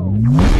Whoa.